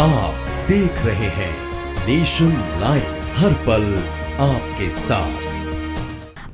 आप देख रहे हैं नेशन लाइव हर पल आपके साथ।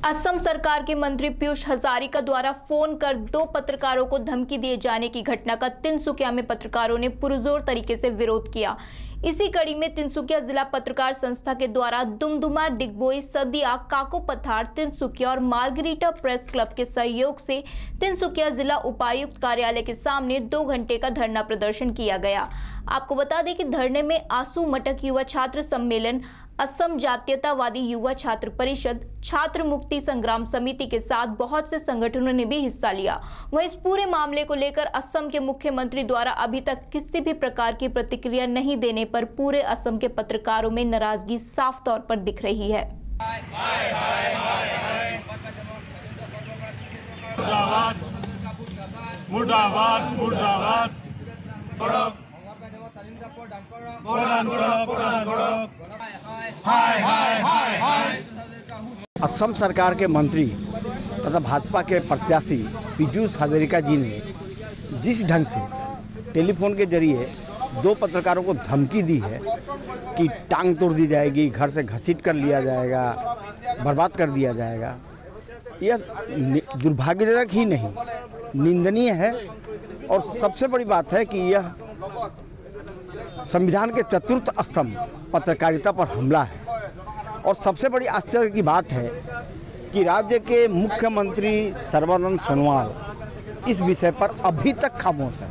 असम सरकार के मंत्री पीयूष हजारिका द्वारा फ़ोन कर दो पत्रकारों को धमकी दिए जाने की घटना का तिनसुकिया में पत्रकारों ने पुरजोर तरीके से विरोध किया। इसी कड़ी में तिनसुकिया जिला पत्रकार संस्था के द्वारा दुमदुमा डिगबोई, सदिया, काको पथार तिनसुकिया और मार्गरीटा प्रेस क्लब के सहयोग से तिनसुकिया जिला उपायुक्त कार्यालय के सामने दो घंटे का धरना प्रदर्शन किया गया। आपको बता दें कि धरने में आँसू मटक युवा छात्र सम्मेलन असम जातीयतावादी युवा छात्र परिषद, छात्र मुक्ति संग्राम समिति के साथ बहुत से संगठनों ने भी हिस्सा लिया। वहीं इस पूरे मामले को लेकर असम के मुख्यमंत्री द्वारा अभी तक किसी भी प्रकार की प्रतिक्रिया नहीं देने पर पूरे असम के पत्रकारों में नाराज़गी साफ़ तौर पर दिख रही है। मुर्दाबाद मुर्दाबाद असम सरकार के मंत्री तथा भाजपा के प्रत्याशी पीयूष हजारिका जी ने जिस ढंग से टेलीफोन के ज़रिए दो पत्रकारों को धमकी दी है कि टांग तोड़ दी जाएगी, घर से घसीट कर लिया जाएगा, बर्बाद कर दिया जाएगा, यह दुर्भाग्यजनक ही नहीं, निंदनीय है। और सबसे बड़ी बात है कि यह संविधान के चतुर्थ स्तंभ पत्रकारिता पर हमला है। और सबसे बड़ी आश्चर्य की बात है कि राज्य के मुख्यमंत्री सर्वानंद सोनोवाल इस विषय पर अभी तक खामोश है।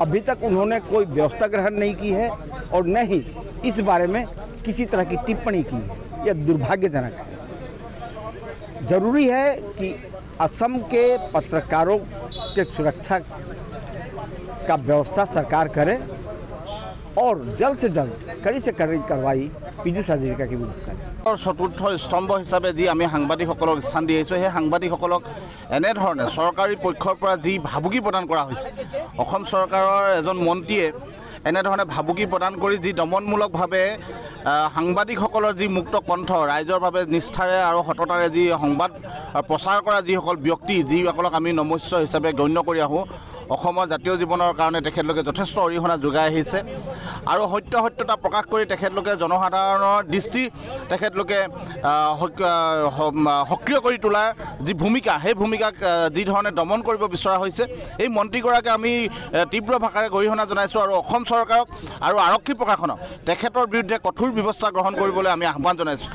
अभी तक उन्होंने कोई व्यवस्था ग्रहण नहीं की है और न ही इस बारे में किसी तरह की टिप्पणी की है। यह दुर्भाग्यजनक है। ज़रूरी है कि असम के पत्रकारों के सुरक्षा का व्यवस्था सरकार करे और जल्द से जल्द कड़ी से कड़ी कार्रवाई पीयूष हजरीका की विरुद्ध करें और चतुर्थ स्तम्भ हिसाब से जी आम सांबादिक स्थान दी आई सांबादिक एने सरकार पक्षर जी भाबुक प्रदान कर सरकार एजन मंत्रिये एने भाबुक प्रदान कर जी दमनमूलक सांबादिक जी मुक्त कण्ठ राइजर निष्ठार और सततार जी संबद प्रचार कर जिस व्यक्ति जिसको आम नमस्य हिसाब से गण्य करीवन कारण तथेष अरिहना जुगे আৰু সত্য সত্যতা প্ৰকাশ কৰি তেখেতলোকে জনসাধাৰণৰ দৃষ্টি তেখেতলোকে সক্ৰিয় কৰি তোলাৰ যি ভূমিকা সেই ভূমিকাক আহ, যি ধৰণে দমন কৰিব বিচৰা হৈছে এই মন্ত্ৰীগৰাকীক আমি তীব্ৰ ভাষাৰে গৰিহণা জনাইছোঁ আৰু অসম চৰকাৰক আৰু আৰক্ষী প্ৰশাসনক তেখেতৰ বিৰুদ্ধে কঠোৰ ব্যৱস্থা গ্ৰহণ কৰিবলৈ আমি আহ্বান জনাইছোঁ।